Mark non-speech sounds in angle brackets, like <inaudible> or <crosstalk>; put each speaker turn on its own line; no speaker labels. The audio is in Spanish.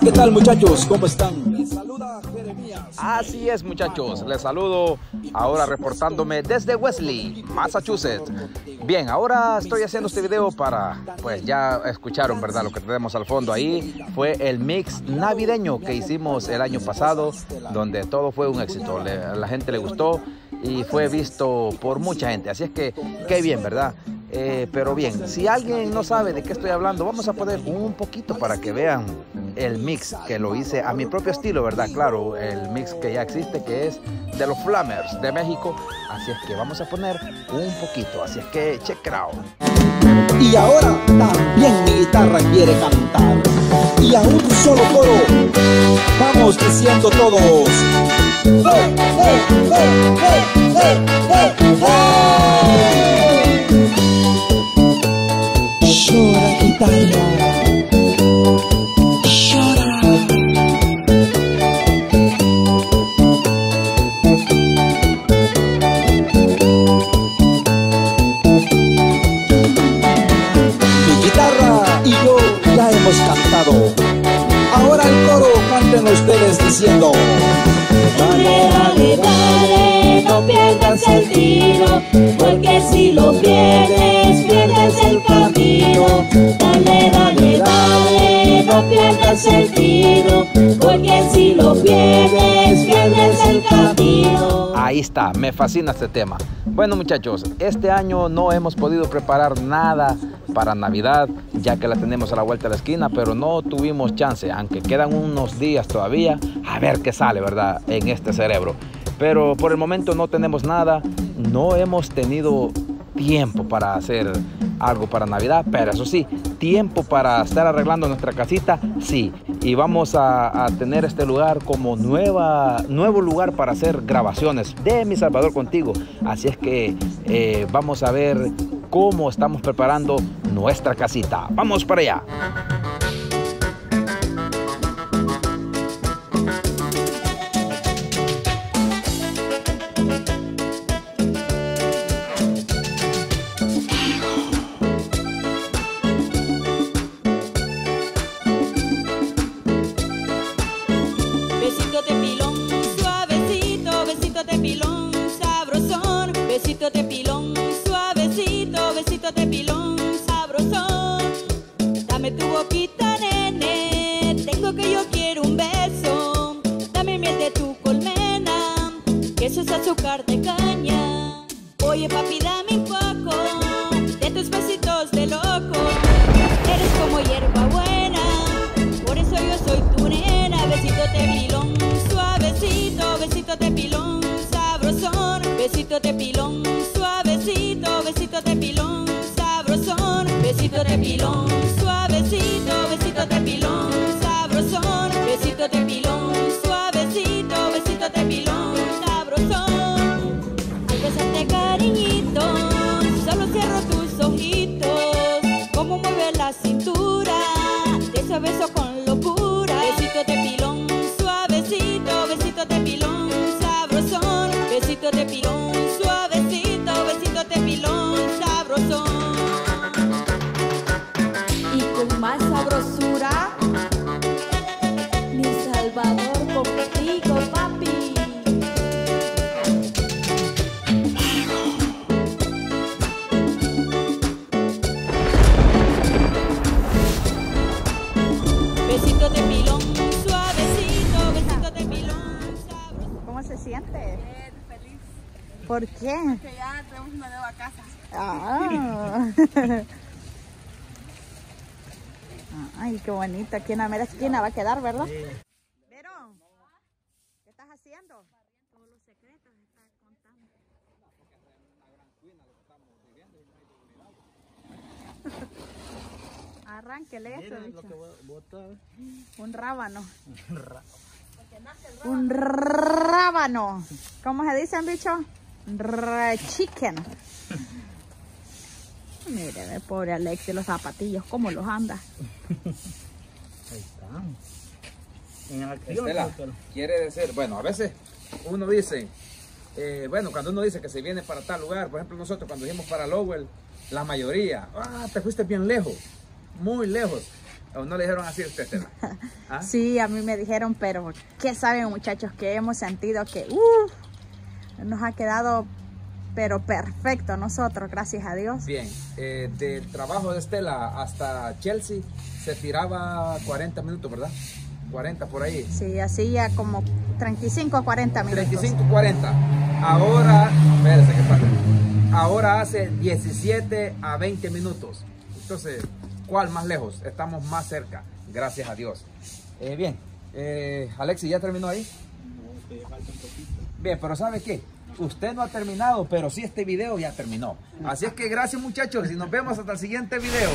¿qué tal muchachos? ¿Cómo están?
Así es muchachos, les saludo ahora reportándome desde Wesley, Massachusetts. Bien, ahora estoy haciendo este video para, pues ya escucharon, ¿verdad? Lo que tenemos al fondo ahí fue el mix navideño que hicimos el año pasado, donde todo fue un éxito. A la gente le gustó y fue visto por mucha gente. Así es que, qué bien, ¿verdad? Eh, pero bien, si alguien no sabe de qué estoy hablando, vamos a poner un poquito para que vean el mix que lo hice a mi propio estilo, ¿verdad? Claro, el mix que ya existe, que es de los Flammers de México. Así es que vamos a poner un poquito. Así es que check it out.
Y ahora también mi guitarra quiere cantar. Y a un solo coro vamos diciendo todos. Llora guitarra. Cantado. Ahora el coro canten ustedes diciendo.
Dale, dale, dale, no pierdas el tiro, porque si lo pierdes, pierdes el camino. Dale, dale, dale, no pierdas el tiro, porque si lo pierdes, pierdes el camino.
Ahí está, me fascina este tema. Bueno muchachos, este año no hemos podido preparar nada para Navidad, ya que la tenemos a la vuelta de la esquina, pero no tuvimos chance, aunque quedan unos días todavía, a ver qué sale, ¿verdad? En este cerebro. Pero por el momento no tenemos nada, no hemos tenido tiempo para hacer algo para Navidad, pero eso sí, tiempo para estar arreglando nuestra casita, sí. Y vamos a, tener este lugar como nueva, nuevo lugar para hacer grabaciones de Mi Salvador contigo. Así es que eh, vamos a ver cómo estamos preparando nuestra casita. Vamos para allá.
Que yo quiero un beso. Dame miel de tu colmena, que eso es azúcar de caña. Oye papi, dame un poco de tus besitos de loco. Eres como hierba buena, por eso yo soy tu nena. Besito de pilón, suavecito, besito de pilón, sabrosón. Besito de pilón, suavecito, besito de pilón, sabrosón. Besito de pilón,
siente?
Bien, feliz.
¿Por qué?
Que ya tenemos una nueva casa.
Ah. <laughs> Ay, qué bonito. Aquí en la mera esquina va a quedar, ¿verdad? Vero, ¿qué estás haciendo? Todos los secretos está contando. Arránquele eso, bicho. Un rábano. <laughs> Un rábano. ¿Cómo se dicen, bicho? Chicken. Mire, pobre Alex, los zapatillos, ¿cómo los anda?
Ahí están. En acción.
Estela, quiere decir, bueno, a veces uno dice, eh, bueno, cuando uno dice que se viene para tal lugar, por ejemplo nosotros cuando dijimos para Lowell, la mayoría, ah, te fuiste bien lejos, muy lejos. ¿O no le dijeron así a usted, Estela? <laughs> ¿Ah?
Sí, a mí me dijeron, pero ¿qué saben muchachos? Que hemos sentido que uf, nos ha quedado pero perfecto nosotros, gracias a Dios.
Bien, eh, del trabajo de Estela hasta Chelsea se tiraba 40 minutos, ¿verdad? 40 por ahí.
Sí, así ya como 35 a 40 minutos.
35, 40. Ahora, espérese que pasa. Ahora hace 17 a 20 minutos. Entonces, ¿cuál más lejos? Estamos más cerca, gracias a Dios. Eh, bien, eh, Alexi, ¿ya terminó ahí? Bien, pero ¿sabe qué? Usted no ha terminado, pero sí este video ya terminó. Así es que gracias muchachos y nos vemos hasta el siguiente video.